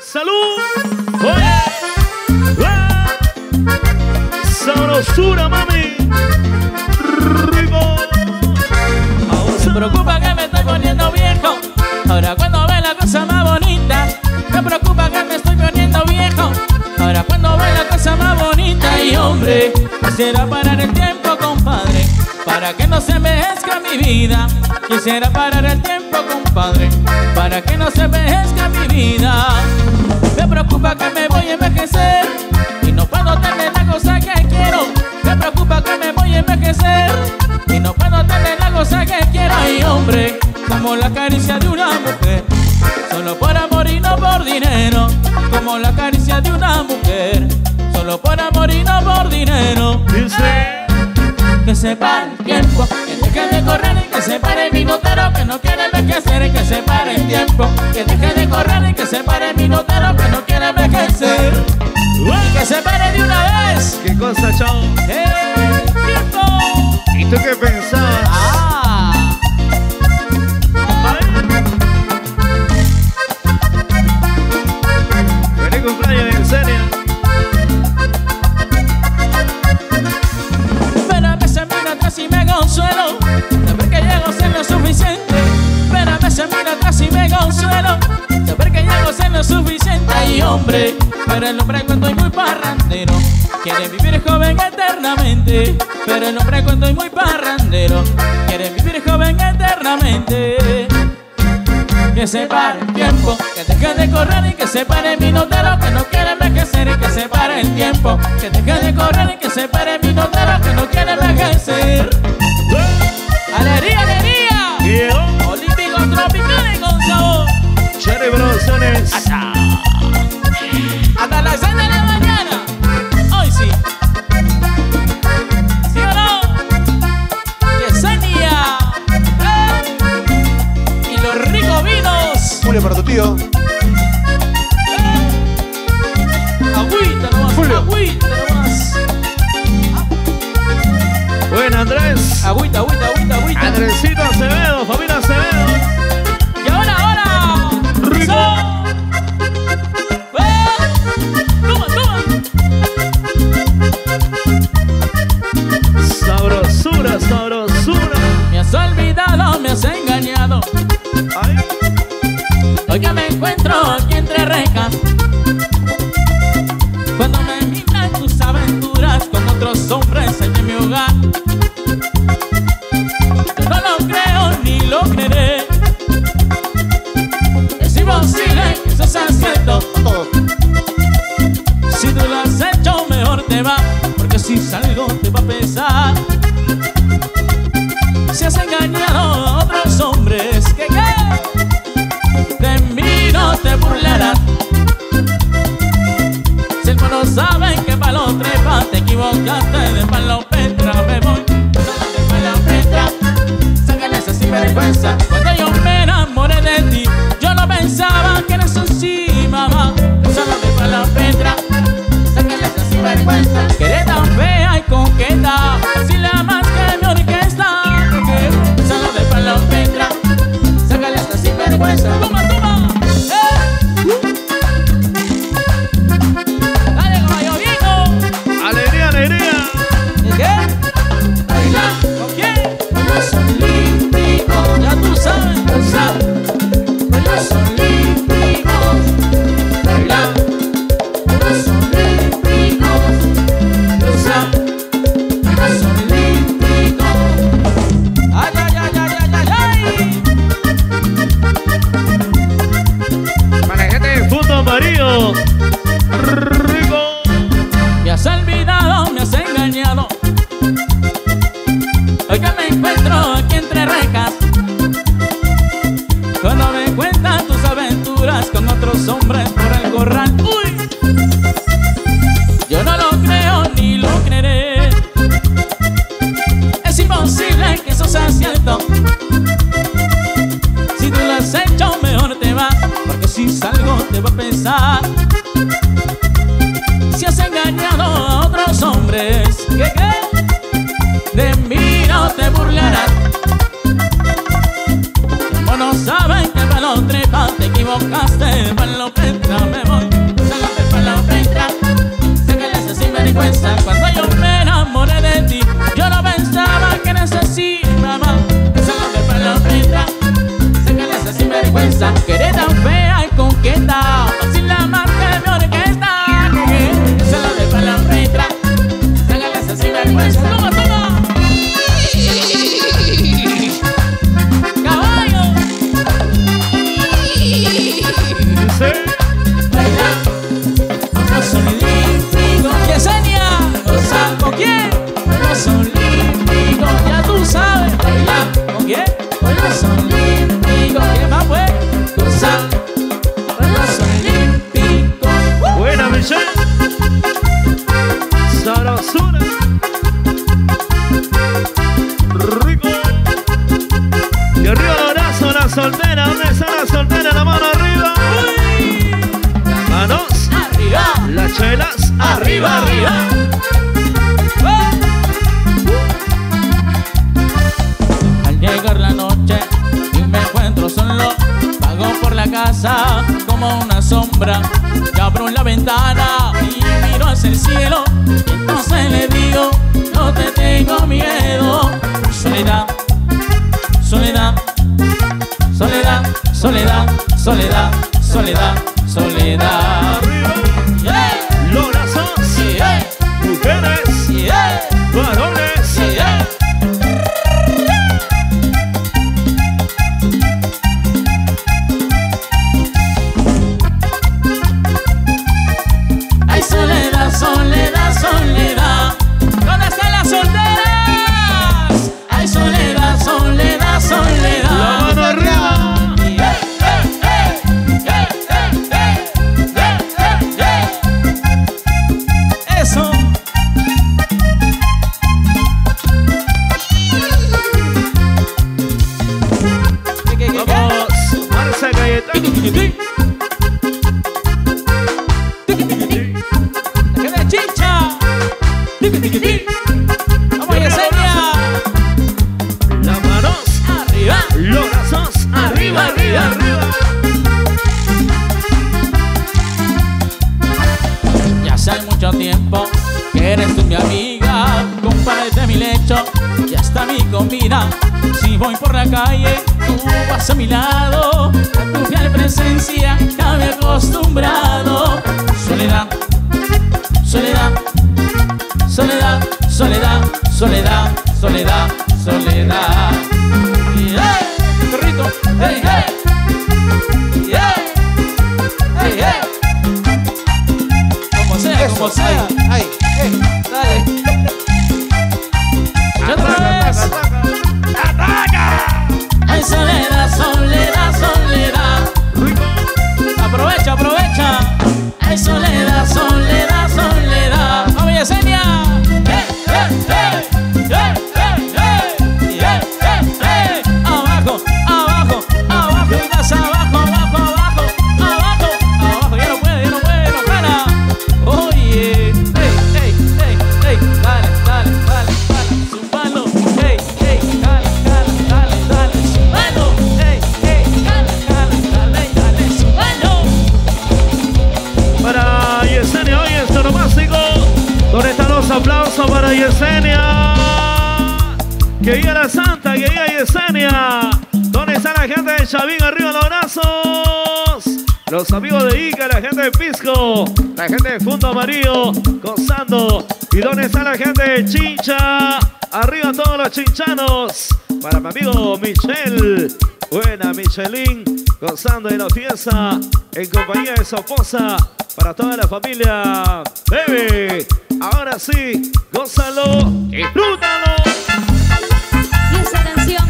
¡Salud! ¡Oye! ¡Sabrosura, mami! ¡Rico! Me preocupa que me estoy poniendo viejo. Ahora cuando ve la cosa más bonita. Me preocupa que me estoy poniendo viejo. Ahora cuando ve la cosa más bonita. Y hombre, quisiera parar el tiempo. Para que no se envejezca mi vida. Quisiera parar el tiempo, compadre. Para que no se envejezca mi vida. Me preocupa que me voy a envejecer. Y no puedo tener la cosa que quiero. Me preocupa que me voy a envejecer. Y no puedo tener la cosa que quiero. Y hombre, como la caricia de una mujer. Solo por amor y no por dinero. Como la caricia de una mujer. Solo por amor y no por dinero. Que se pare el tiempo, que deje de correr y que se pare el minutero que no quiere envejecer y que se pare el tiempo, que deje de correr y que se pare el minutero que no quiere envejecer y que se pare de una vez ¿Qué cosa, chao? el tiempo. ¿Y tú qué pensabas? Ah, quiere vivir joven eternamente. Pero el hombre cuando es muy parrandero, quiere vivir joven eternamente. Que se pare el tiempo, que deje de correr y que se pare el minutero que no quiere envejecer y que se pare el tiempo, que deje de correr y que se pare el minutero que no quiere envejecer. Andrés. Agüita, agüita, agüita, agüita. Andresito Acevedo, familia Acevedo. Equivocaste de palo petra, me voy. De palo petra, sácale esa sinvergüenza. Cuando yo me enamoré de ti, yo no pensaba salgo, te va a pensar. Soltera. ¿Dónde está la soltera? La mano arriba. Manos. Arriba, Las chelas. arriba, arriba. Al llegar la noche y me encuentro solo, vago por la casa como una sombra. Y abro la ventana y miro hacia el cielo. Y entonces le digo, no te tengo miedo. Soledad, soledad, soledad, soledad, soledad, eres tú mi amiga Compárete mi lecho, ya está mi comida. Si voy por la calle, tú vas a mi lado A tu fiel presencia ya me he acostumbrado. Soledad, soledad, soledad, soledad, soledad, soledad, soledad Chavín? Arriba los brazos. Los amigos de Ica, la gente de Pisco, la gente de Fundo Amarillo, gozando. ¿Y dónde está la gente de Chincha? Arriba todos los chinchanos. Para mi amigo Michel. Buena Michelin, gozando de la fiesta en compañía de su esposa. Para toda la familia. Bebe, ahora sí, gózalo, disfrútalo. Y esa canción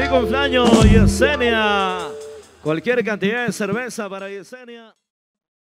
Feliz cumpleaños, Yesenia. Cualquier cantidad de cerveza para Yesenia.